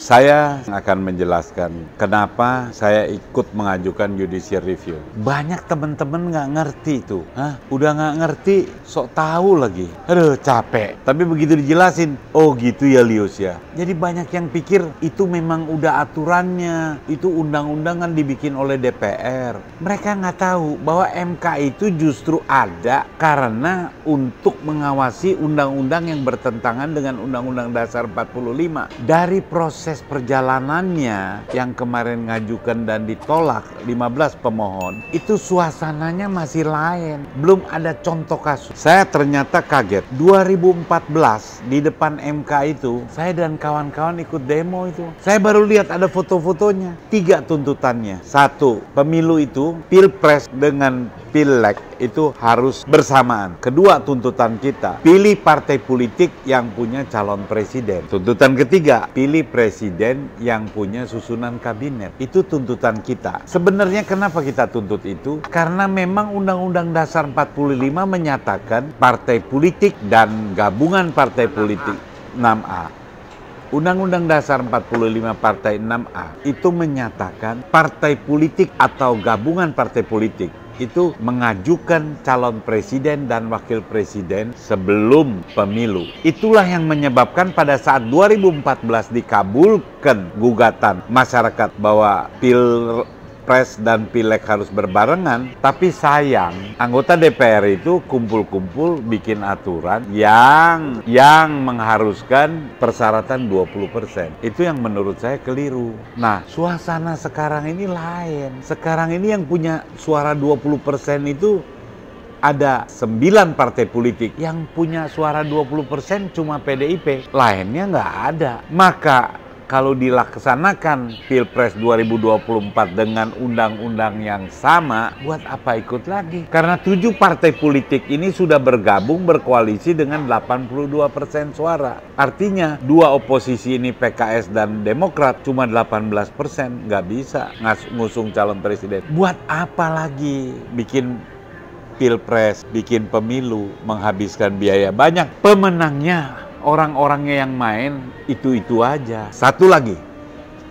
Saya akan menjelaskan kenapa saya ikut mengajukan judicial review. Banyak teman-teman nggak ngerti tuh. Hah? Udah nggak ngerti, sok tahu lagi. Aduh, capek. Tapi begitu dijelasin, oh gitu ya Lius ya. Jadi banyak yang pikir itu memang udah aturannya, itu undang-undangan dibikin oleh DPR. Mereka nggak tahu bahwa MK itu justru ada karena untuk mengawasi undang-undang yang bertentangan dengan Undang-Undang Dasar 45. Dari proses proses perjalanannya yang kemarin ngajukan dan ditolak 15 pemohon, itu suasananya masih lain. Belum ada contoh kasus. Saya ternyata kaget. 2014 di depan MK itu, saya dan kawan-kawan ikut demo itu. Saya baru lihat ada foto-fotonya. Tiga tuntutannya. Satu, pemilu itu pilpres dengan pileg itu harus bersamaan. Kedua tuntutan kita, pilih partai politik yang punya calon presiden. Tuntutan ketiga, pilih presiden yang punya susunan kabinet. Itu tuntutan kita. Sebenarnya kenapa kita tuntut itu? Karena memang Undang-Undang Dasar 45 menyatakan partai politik dan gabungan partai politik 6A Undang-Undang Dasar 45 Partai 6A itu menyatakan partai politik atau gabungan partai politik itu mengajukan calon presiden dan wakil presiden sebelum pemilu. Itulah yang menyebabkan pada saat 2014 dikabulkan gugatan masyarakat bahwa pil Pilpres dan Pileg harus berbarengan, tapi sayang anggota DPR itu kumpul-kumpul bikin aturan yang yang mengharuskan persyaratan 20%. Itu yang menurut saya keliru. Nah, suasana sekarang ini lain. Sekarang ini yang punya suara 20% itu ada 9 partai politik yang punya suara 20% cuma PDIP, lainnya nggak ada. Maka kalau dilaksanakan Pilpres 2024 dengan undang-undang yang sama, buat apa ikut lagi? Karena tujuh partai politik ini sudah bergabung berkoalisi dengan 82 persen suara. Artinya dua oposisi ini PKS dan Demokrat cuma 18 persen, nggak bisa ngusung calon presiden. Buat apa lagi bikin pilpres, bikin pemilu, menghabiskan biaya banyak. Pemenangnya orang-orangnya yang main itu-itu aja. Satu lagi,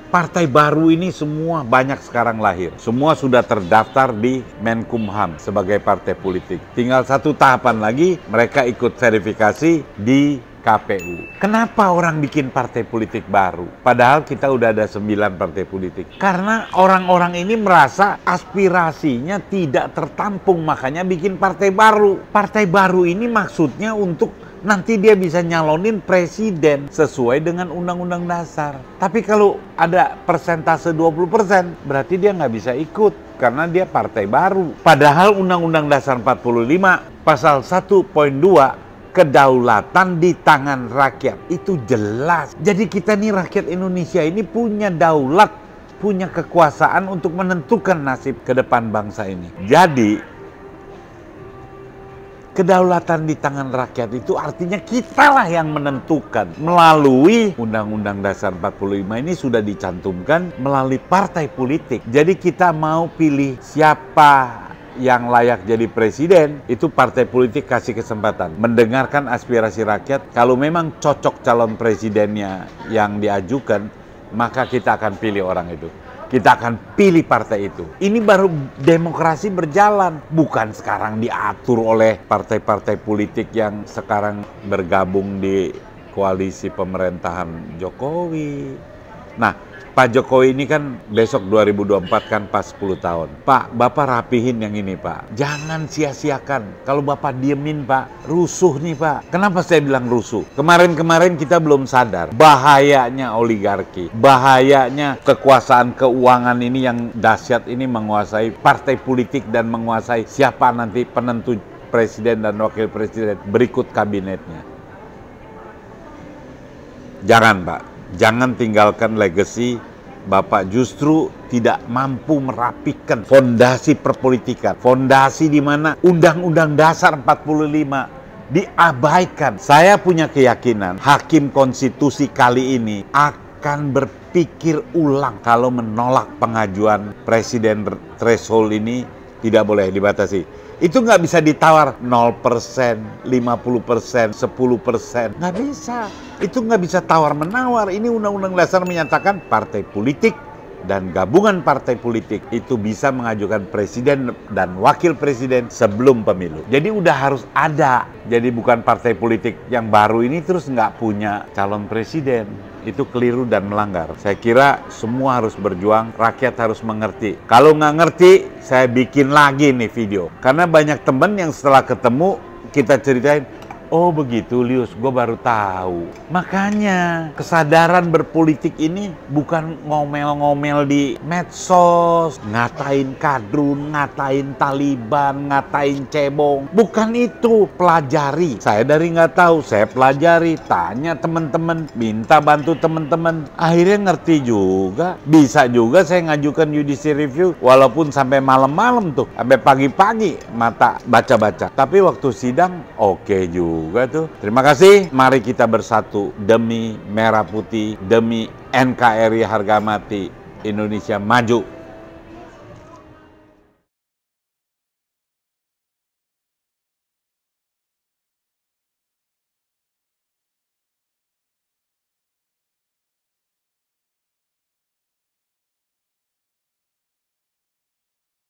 partai baru ini semua banyak sekarang lahir. Semua sudah terdaftar di Menkumham sebagai partai politik. Tinggal satu tahapan lagi, mereka ikut verifikasi di KPU. Kenapa orang bikin partai politik baru? Padahal kita udah ada sembilan partai politik. Karena orang-orang ini merasa aspirasinya tidak tertampung, makanya bikin partai baru. Partai baru ini maksudnya untuk nanti dia bisa nyalonin presiden sesuai dengan undang-undang dasar. Tapi kalau ada persentase 20%, berarti dia nggak bisa ikut karena dia partai baru. Padahal undang-undang dasar 45 pasal 1.2 kedaulatan di tangan rakyat itu jelas. Jadi kita nih rakyat Indonesia ini punya daulat, punya kekuasaan untuk menentukan nasib ke depan bangsa ini. Jadi kedaulatan di tangan rakyat itu artinya kitalah yang menentukan. Melalui Undang-Undang Dasar 45 ini sudah dicantumkan melalui partai politik. Jadi kita mau pilih siapa yang layak jadi presiden itu partai politik kasih kesempatan. Mendengarkan aspirasi rakyat kalau memang cocok calon presidennya yang diajukan maka kita akan pilih orang itu kita akan pilih partai itu. Ini baru demokrasi berjalan, bukan sekarang diatur oleh partai-partai politik yang sekarang bergabung di koalisi pemerintahan Jokowi. Nah, Pak Jokowi ini kan besok 2024 kan pas 10 tahun. Pak, Bapak rapihin yang ini Pak. Jangan sia-siakan. Kalau Bapak diemin Pak, rusuh nih Pak. Kenapa saya bilang rusuh? Kemarin-kemarin kita belum sadar bahayanya oligarki. Bahayanya kekuasaan keuangan ini yang dahsyat ini menguasai partai politik dan menguasai siapa nanti penentu presiden dan wakil presiden berikut kabinetnya. Jangan Pak, jangan tinggalkan legacy Bapak justru tidak mampu merapikan fondasi perpolitikan. Fondasi di mana Undang-Undang Dasar 45 diabaikan. Saya punya keyakinan hakim konstitusi kali ini akan berpikir ulang kalau menolak pengajuan presiden threshold ini tidak boleh dibatasi. Itu nggak bisa ditawar 0%, 50%, 10%. Nggak bisa. Itu nggak bisa tawar-menawar. Ini Undang-Undang Dasar menyatakan partai politik dan gabungan partai politik itu bisa mengajukan presiden dan wakil presiden sebelum pemilu. Jadi udah harus ada. Jadi bukan partai politik yang baru ini terus nggak punya calon presiden. Itu keliru dan melanggar. Saya kira semua harus berjuang, rakyat harus mengerti. Kalau nggak ngerti, saya bikin lagi nih video. Karena banyak teman yang setelah ketemu kita ceritain, Oh begitu Lius, gue baru tahu. Makanya kesadaran berpolitik ini bukan ngomel-ngomel di medsos, ngatain kadrun, ngatain Taliban, ngatain cebong. Bukan itu, pelajari. Saya dari nggak tahu, saya pelajari, tanya teman-teman, minta bantu teman-teman. Akhirnya ngerti juga. Bisa juga saya ngajukan judicial review, walaupun sampai malam-malam tuh, sampai pagi-pagi mata baca-baca. Tapi waktu sidang oke okay juga juga tuh. Terima kasih. Mari kita bersatu demi merah putih, demi NKRI harga mati Indonesia maju.